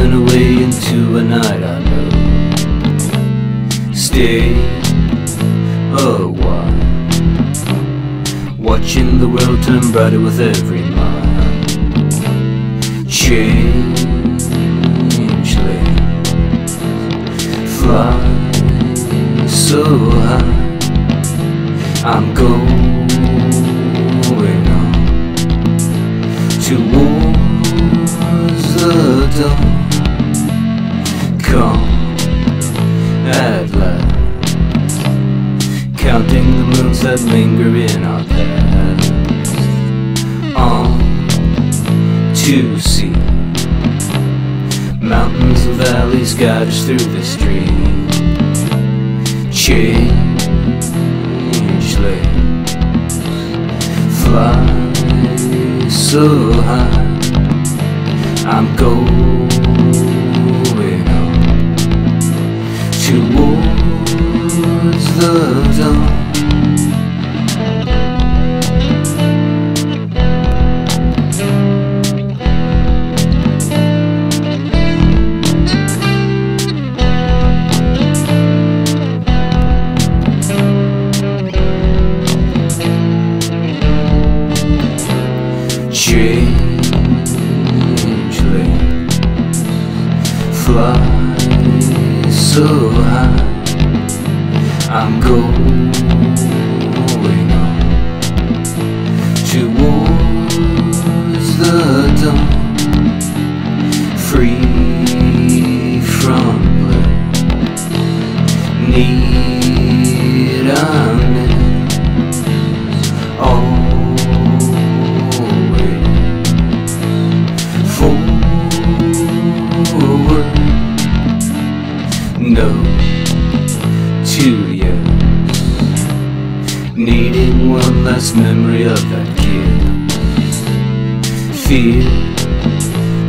turn away into a night I know. Stay a while. Watching the world turn brighter with every mile. Changeling Fly so high. I'm going on. To the dawn. Come at last, counting the moons that linger in our past. On to see mountains and valleys guide us through the stream. Change lanes, fly so high. I'm going fly so high. I'm going on towards the dawn, free from. Need always last memory of that kiss. Fear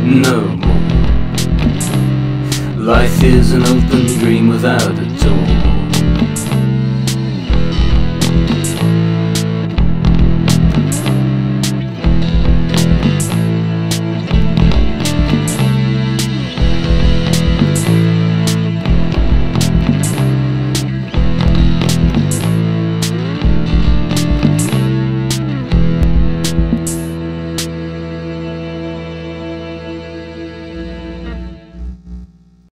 no more. Life is an open dream without a door.